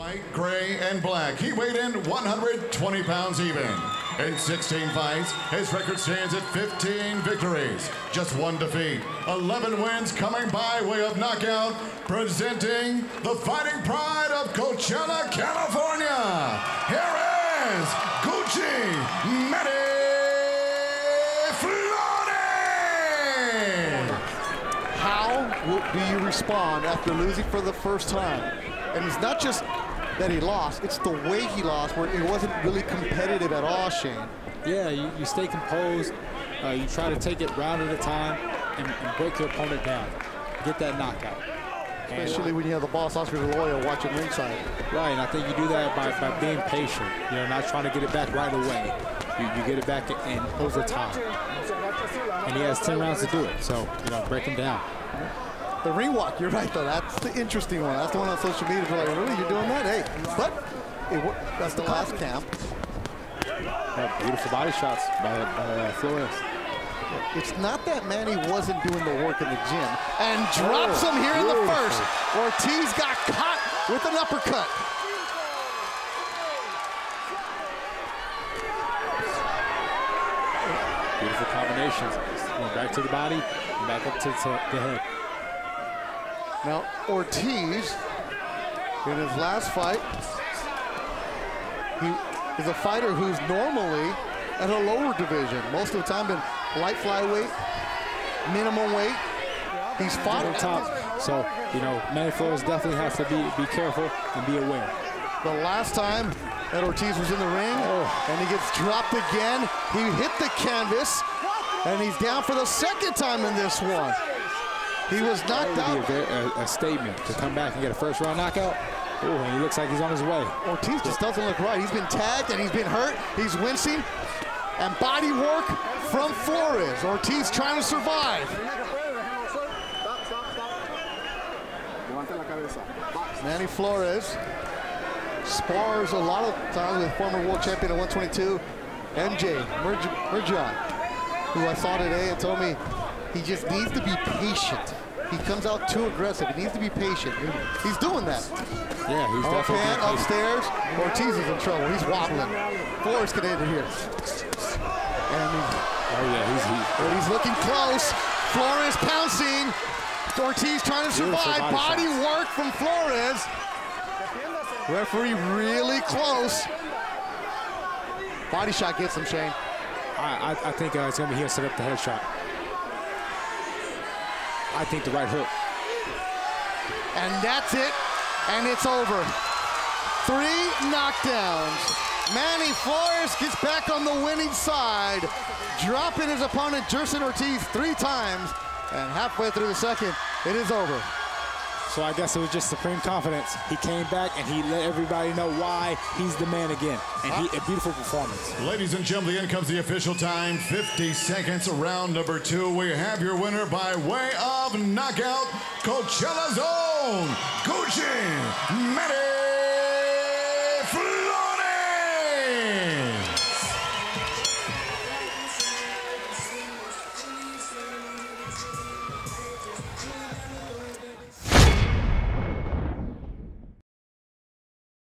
White, gray, and black. He weighed in 120 pounds even. In 16 fights, his record stands at 15 victories, just one defeat, 11 wins coming by way of knockout, presenting the fighting pride of Coachella, California. Here is Gucci Manny Flores. How will, do you respond after losing for the first time? And it's not just that he lost, it's the way he lost where it wasn't really competitive at all, Shane. Yeah, you, you stay composed. Uh, you try to take it round at a time and, and break your opponent down. Get that knockout. Especially when you have the boss, Oscar Hoya, watching ringside. Right, and I think you do that by, by being patient. You know, not trying to get it back right away. You, you get it back in over time. And he has 10 rounds to do it, so, you know, break him down. The ring walk, you're right though. That's the interesting one. That's the one on social media. We're like, really, you're doing that? Hey, but it, that's the last camp. Yeah, beautiful body shots by, by uh, Flores. It's not that Manny wasn't doing the work in the gym and drops him here in the first. Ortiz got caught with an uppercut. Beautiful combinations. Going back to the body, back up to the head. Now, Ortiz, in his last fight, he is a fighter who's normally at a lower division. Most of the time been light flyweight, minimum weight. He's fought on top. So, you know, Manny Flores definitely has to be, be careful and be aware. The last time that Ortiz was in the ring, oh. and he gets dropped again, he hit the canvas, and he's down for the second time in this one. He was knocked That would out. be a, very, a, a statement to come back and get a first round knockout. Oh, and he looks like he's on his way. Ortiz just doesn't look right. He's been tagged and he's been hurt. He's wincing. And body work from Flores. Ortiz trying to survive. Manny Flores spars a lot of times with former world champion at 122, MJ Merjan, who I saw today and told me he just needs to be patient. He comes out too aggressive. He needs to be patient. He's doing that. Yeah, he's Off definitely patient. upstairs. Ortiz is in trouble. He's wobbling. Flores can enter here. And Oh, yeah, he's, he's but he's looking close. Flores pouncing. Ortiz trying to survive. body Body work from Flores. Referee really close. Body shot gets him, Shane. I, I, I think uh, it's going to be here set up the headshot. I think the right hook. And that's it. And it's over. Three knockdowns. Manny Flores gets back on the winning side, dropping his opponent, Jerson Ortiz, three times. And halfway through the second, it is over. So I guess it was just supreme confidence. He came back and he let everybody know why he's the man again. And he, a beautiful performance. Ladies and gentlemen, in comes the official time. 50 seconds, round number two. We have your winner by way of knockout, Coachella's own Gucci Manny